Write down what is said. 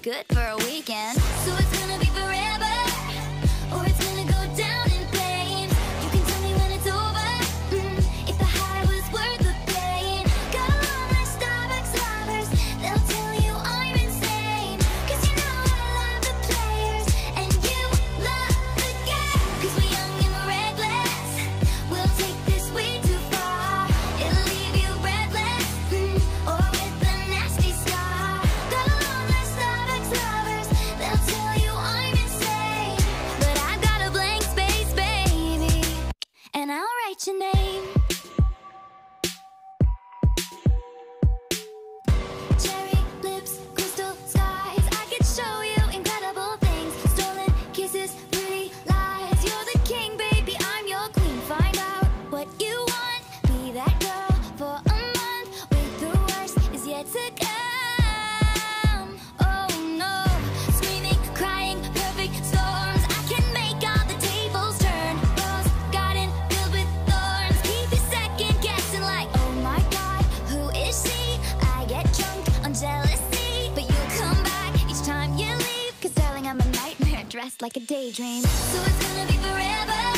good for a weekend. So dressed like a daydream. So it's gonna be forever.